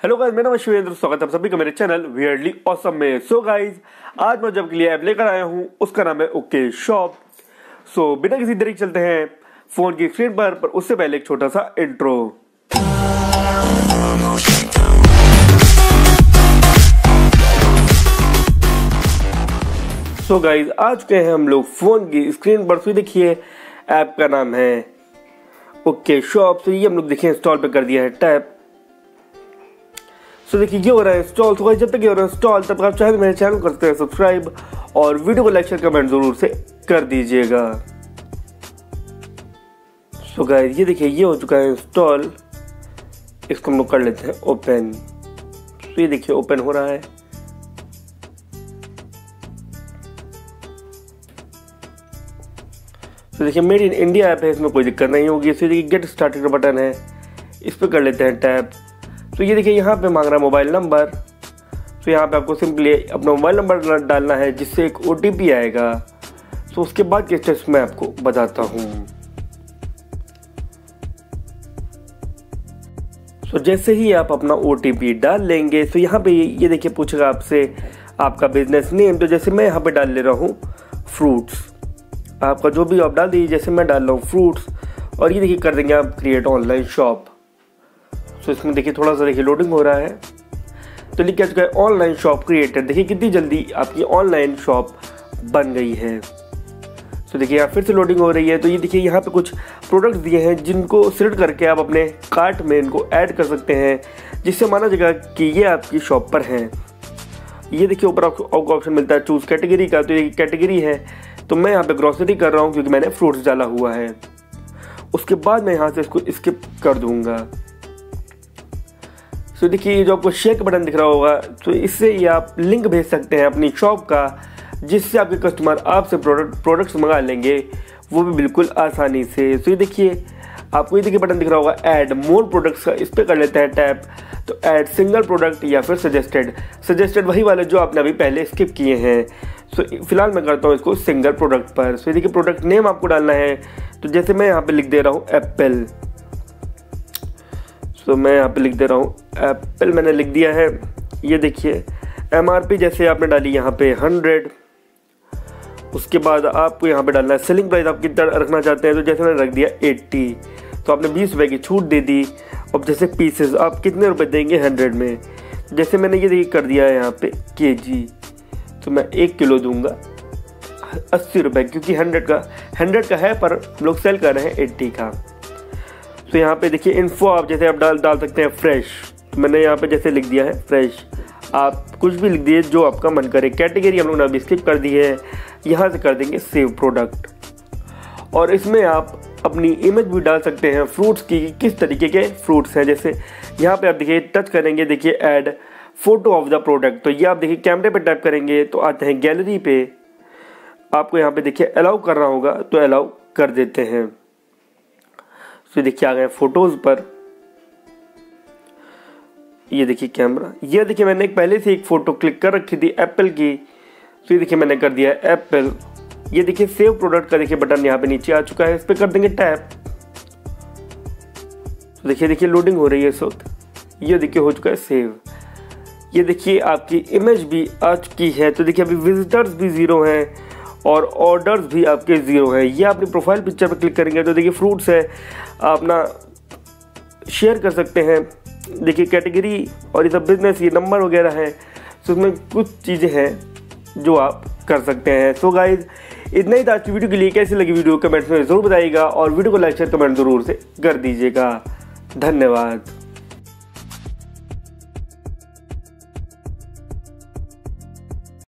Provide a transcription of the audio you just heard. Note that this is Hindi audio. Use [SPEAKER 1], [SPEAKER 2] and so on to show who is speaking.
[SPEAKER 1] हेलो गाइस मेरा नाम शिवेंद्र, स्वागत है आप सभी का मेरे चैनल वियर्डली ऑसम में। सो गाइस आज मैं जब के लिए ऐप लेकर आया हूँ, उसका नाम है ओके शॉप सो बिना किसी देरी चलते हैं फ़ोन की स्क्रीन पर पर उससे पहले एक छोटा सा इंट्रो सो गाइस आ चुके हैं हम लोग फ़ोन की स्क्रीन पर। तो देखिए ऐप का नाम है ओके शॉप तो ये हम लोग देखिए इंस्टॉल पे कर दिया है टैप सो देखिए, ये हो रहा है इंस्टॉल तो जब तक ये हो रहा है इंस्टॉल तब तक आप चाहे तो मेरे चैनल कर सकते हैं सब्सक्राइब और वीडियो को लाइक शेयर कमेंट ज़रूर से कर दीजिएगा। सो so गाइस ये देखिए, ये हो चुका है इंस्टॉल इसको हम लोग कर लेते हैं ओपन तो ये देखिए ओपन हो रहा है। तो देखिए मेड इन इंडिया ऐप है, इसमें कोई दिक्कत नहीं होगी। इसमें देखिए गेट स्टार्टेड का बटन है। इस पर कर लेते हैं टैप तो ये देखिए, यहाँ पे मांग रहा है मोबाइल नंबर तो यहाँ पे आपको सिंपली अपना मोबाइल नंबर डालना है, जिससे एक ओटीपी आएगा। तो उसके बाद के स्टेप्स मैं आपको बताता हूँ। तो जैसे ही आप अपना ओटीपी डाल लेंगे तो यहाँ पे ये देखिए, पूछेगा आपसे आपका बिज़नेस नेम तो जैसे मैं यहाँ पे डाल ले रहा हूँ फ्रूट्स आपका जो भी आप डाल दीजिए, जैसे मैं डाल रहा हूँ फ्रूट्स और ये देखिए, कर देंगे आप क्रिएट ऑनलाइन शॉप तो इसमें देखिए थोड़ा सा देखिए लोडिंग हो रहा है। तो लिख क्या चुका है? ऑनलाइन शॉप क्रिएटेड देखिए कितनी जल्दी आपकी ऑनलाइन शॉप बन गई है। तो देखिए यहाँ फिर से लोडिंग हो रही है। तो ये देखिए यहाँ पे कुछ प्रोडक्ट्स दिए हैं जिनको सिलेक्ट करके आप अपने कार्ट में इनको ऐड कर सकते हैं, जिससे माना जाएगा कि ये आपकी शॉप पर हैं। ये देखिए ऊपर आपको ऑप्शन मिलता है चूज़ कैटेगरी का। तो ये कैटेगरी है। तो मैं यहाँ पे ग्रॉसरी कर रहा हूँ क्योंकि मैंने फ्रूट्स डाला हुआ है। उसके बाद मैं यहाँ से इसको स्किप कर दूँगा। तो देखिए जो आपको शेयर बटन दिख रहा होगा तो इससे ये आप लिंक भेज सकते हैं अपनी शॉप का, जिससे आपके कस्टमर आपसे प्रोडक्ट प्रोडक्ट्स मंगा लेंगे। वो भी बिल्कुल आसानी से। तो ये देखिए, आपको ये देखिए बटन दिख रहा होगा ऐड मोर प्रोडक्ट्स का। इस पर कर लेते हैं टैप तो ऐड सिंगल प्रोडक्ट या फिर सजेस्टेड सजेस्टेड वही वाले जो आपने अभी पहले स्किप किए हैं। सो फ़िलहाल मैं करता हूँ इसको सिंगल प्रोडक्ट पर। सो ये देखिए प्रोडक्ट नेम आपको डालना है। तो जैसे मैं यहाँ पे लिख दे रहा हूँ एप्पल सो मैं यहाँ पे लिख दे रहा हूँ एप्पल मैंने लिख दिया है। ये देखिए एमआरपी जैसे आपने डाली यहाँ पे हंड्रेड उसके बाद आपको यहाँ पे डालना है सेलिंग प्राइस आप कितना रखना चाहते हैं तो जैसे मैंने रख दिया एट्टी तो आपने बीस रुपये की छूट दे दी। अब जैसे पीसेस आप कितने रुपए देंगे हंड्रेड में? जैसे मैंने ये देखिए कर दिया है यहाँ पे के जी तो मैं एक किलो दूँगा अस्सी रुपये क्योंकि हंड्रेड का हंड्रेड का है, पर लोग सेल कर रहे हैं एट्टी का। तो यहाँ पे देखिए इन्फो आप जैसे आप डाल डाल सकते हैं फ्रेश मैंने यहाँ पे जैसे लिख दिया है फ्रेश आप कुछ भी लिख दिए, जो आपका मन करे। कैटेगरी हम लोग ने अभी स्किप कर दी है। यहाँ से कर देंगे सेव प्रोडक्ट और इसमें आप अपनी इमेज भी डाल सकते हैं फ्रूट्स की किस तरीके के फ्रूट्स हैं। जैसे यहाँ पे आप देखिए टच करेंगे, देखिए add photo of the product तो ये आप देखिए कैमरे पे टाइप करेंगे तो आते हैं गैलरी पे। आपको यहाँ पे देखिए अलाउ करना होगा तो अलाउ कर देते हैं। तो देखिए, आ गए फ़ोटोज़ पर। ये देखिए कैमरा। ये देखिए मैंने पहले से एक फ़ोटो क्लिक कर रखी थी एप्पल की। तो ये देखिए मैंने कर दिया है एप्पल ये देखिए सेव प्रोडक्ट का देखिए बटन यहाँ पे नीचे आ चुका है। इस पर कर देंगे टैप तो देखिए देखिए लोडिंग हो रही है इस वक्त। ये देखिए हो चुका है सेव ये देखिए आपकी इमेज भी आ चुकी है। तो देखिए अभी विजिटर्स भी ज़ीरो हैं और ऑर्डर्स भी आपके ज़ीरो हैं। ये अपनी प्रोफ़ाइल पिक्चर पर क्लिक करेंगे तो देखिए फ्रूट्स है। अपना शेयर कर सकते हैं। देखिए कैटेगरी और ये सब बिज़नेस ये नंबर वगैरह है सो उसमें कुछ चीज़ें हैं जो आप कर सकते हैं। सो गाइज़ इतना ही था आज वीडियो के लिए। कैसी लगी वीडियो कमेंट्स में ज़रूर बताइएगा और वीडियो को लाइक शेयर कमेंट ज़रूर से कर दीजिएगा। धन्यवाद।